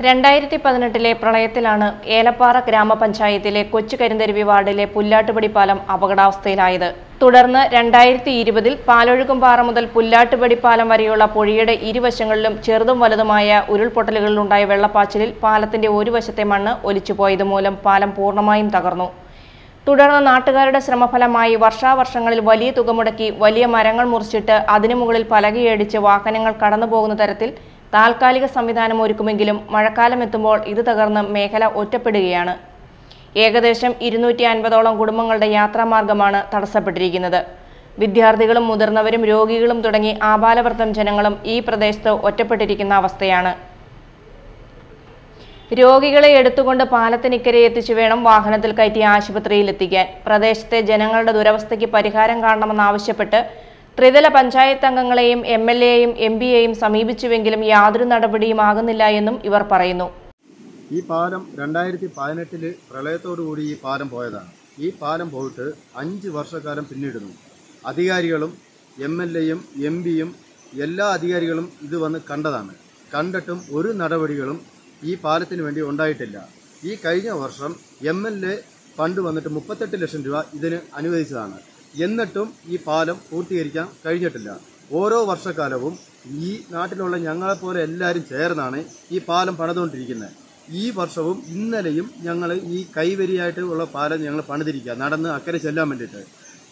രണ്ടായിരത്തി പതിനെട്ടിലെ പ്രളയത്തിലാണ് ഏലപ്പാറ ഗ്രാമപഞ്ചായത്തിലെ കൊച്ചു കരിന്തരുവി വാർഡിലെ പുല്ലാട്ടുപടി പാലം അപകടാവസ്ഥയിലായത്. തുടർന്ന് രണ്ടായിരത്തി ഇരുപതിൽ പാലൊഴുക്കുംപാറ മുതൽ പുല്ലാട്ടുപടി പാലം വരെയുള്ള പുഴയുടെ ഇരുവശങ്ങളിലും ചെറുതും വലുതുമായ ഉരുൾപൊട്ടലുകളിലുണ്ടായ വെള്ളപ്പാച്ചിലിൽ പാലത്തിന്റെ ഒരു വശത്തെ മണ്ണ് ഒലിച്ചുപോയത് മൂലം പാലം പൂർണമായും തകർന്നു. തുടർന്ന് നാട്ടുകാരുടെ ശ്രമഫലമായി വർഷാവർഷങ്ങളിൽ വലിയ തുക മുടക്കി വലിയ മരങ്ങൾ മുറിച്ചിട്ട് അതിനു മുകളിൽ പലകയടിച്ച് വാഹനങ്ങൾ കടന്നുപോകുന്ന തരത്തിൽ താൽക്കാലിക സംവിധാനം ഒരുക്കുമെങ്കിലും മഴക്കാലം എത്തുമ്പോൾ ഇത് തകർന്ന് മേഖല ഒറ്റപ്പെടുകയാണ്. ഏകദേശം ഇരുന്നൂറ്റി അൻപതോളം കുടുംബങ്ങളുടെ യാത്രാമാർഗമാണ് തടസ്സപ്പെട്ടിരിക്കുന്നത്. വിദ്യാർത്ഥികളും മുതിർന്നവരും രോഗികളും തുടങ്ങി ആബാലവൃത്തം ജനങ്ങളും ഈ പ്രദേശത്ത് ഒറ്റപ്പെട്ടിരിക്കുന്ന അവസ്ഥയാണ്. രോഗികളെ എടുത്തുകൊണ്ട് പാലത്തിനിക്കരെ എത്തിച്ചു വേണം വാഹനത്തിൽ കയറ്റി ആശുപത്രിയിൽ എത്തിക്കാൻ പ്രദേശത്തെ ജനങ്ങളുടെ ദുരവസ്ഥയ്ക്ക് പരിഹാരം കാണണമെന്നാവശ്യപ്പെട്ട് ത്രിതല പഞ്ചായത്ത് അംഗങ്ങളെയും എം എൽ എയും എം പിയെയും സമീപിച്ചുവെങ്കിലും യാതൊരു നടപടിയും ആകുന്നില്ല എന്നും ഇവർ പറയുന്നു. ഈ പാലം രണ്ടായിരത്തി പതിനെട്ടിൽ പ്രളയത്തോടുകൂടി ഈ പാലം പോയതാണ്. ഈ പാലം പോയിട്ട് അഞ്ച് വർഷക്കാലം പിന്നിടുന്നു. അധികാരികളും എം എൽ എയും എം പിയും എല്ലാ അധികാരികളും ഇത് വന്ന് കണ്ടതാണ്. കണ്ടിട്ടും ഒരു നടപടികളും ഈ പാലത്തിന് വേണ്ടി ഉണ്ടായിട്ടില്ല. ഈ കഴിഞ്ഞ വർഷം എം എൽ എ ഫണ്ട് വന്നിട്ട് മുപ്പത്തെട്ട് ലക്ഷം രൂപ ഇതിന് അനുവദിച്ചതാണ്. എന്നിട്ടും ഈ പാലം പൂർത്തീകരിക്കാൻ കഴിഞ്ഞിട്ടില്ല. ഓരോ വർഷക്കാലവും ഈ നാട്ടിലുള്ള ഞങ്ങളെപ്പോലെ എല്ലാവരും ചേർന്നാണ് ഈ പാലം പണിതുകൊണ്ടിരിക്കുന്നത്. ഈ വർഷവും ഇന്നലെയും ഞങ്ങൾ ഈ കൈവരിയായിട്ട് ഉള്ള പാലം ഞങ്ങൾ പണിതിരിക്കുക. നടന്ന് അക്കരെ ചെല്ലാൻ വേണ്ടിയിട്ട്.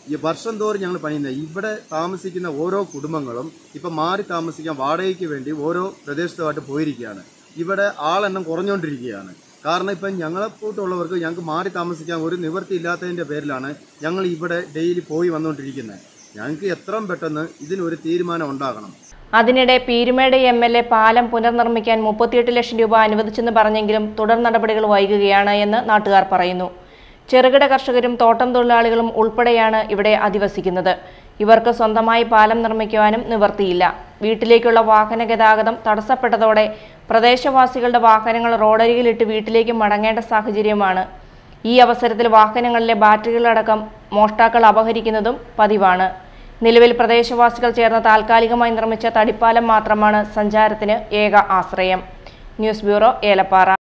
ഈ വർഷം തോറും ഞങ്ങൾ പണിയുന്നത്. ഇവിടെ താമസിക്കുന്ന ഓരോ കുടുംബങ്ങളും ഇപ്പം മാറി താമസിക്കാൻ വാടകയ്ക്ക് വേണ്ടി ഓരോ പ്രദേശത്തുമായിട്ട് പോയിരിക്കുകയാണ്. ഇവിടെ ആളെണ്ണം കുറഞ്ഞുകൊണ്ടിരിക്കുകയാണ്. കാരണം ഇപ്പം ഞങ്ങളെ കൂട്ടുള്ളവർക്ക് ഞങ്ങൾക്ക് മാറി താമസിക്കാൻ ഒരു നിവൃത്തി ഇല്ലാത്തതിന്റെ പേരിലാണ് ഞങ്ങൾ ഇവിടെ ഡെയിലി പോയി വന്നുകൊണ്ടിരിക്കുന്നത്. ഞങ്ങൾക്ക് എത്രയും പെട്ടെന്ന് ഇതിനൊരു തീരുമാനം ഉണ്ടാകണം. അതിനിടെ പീരുമേട് എം എൽ എ പാലം പുനർനിർമ്മിക്കാൻ മുപ്പത്തിയെട്ട് ലക്ഷം രൂപ അനുവദിച്ചെന്ന് പറഞ്ഞെങ്കിലും തുടർ നടപടികൾ വൈകുകയാണ് എന്ന് നാട്ടുകാർ പറയുന്നു. ചെറുകിട കർഷകരും തോട്ടം തൊഴിലാളികളും ഉൾപ്പെടെയാണ് ഇവിടെ അധിവസിക്കുന്നത്. ഇവർക്ക് സ്വന്തമായി പാലം നിർമ്മിക്കുവാനും നിവർത്തിയില്ല വീട്ടിലേക്കുള്ള വാഹന ഗതാഗതം തടസ്സപ്പെട്ടതോടെ പ്രദേശവാസികളുടെ വാഹനങ്ങൾ റോഡരികിലിട്ട് വീട്ടിലേക്ക് മടങ്ങേണ്ട സാഹചര്യമാണ്. ഈ അവസരത്തിൽ വാഹനങ്ങളിലെ ബാറ്ററികളടക്കം മോഷ്ടാക്കൾ അപഹരിക്കുന്നതും പതിവാണ്. നിലവിൽ പ്രദേശവാസികൾ ചേർന്ന് താൽക്കാലികമായി നിർമ്മിച്ച തടിപ്പാലം മാത്രമാണ് സഞ്ചാരത്തിന് ഏക ആശ്രയം. News bureau Elappara.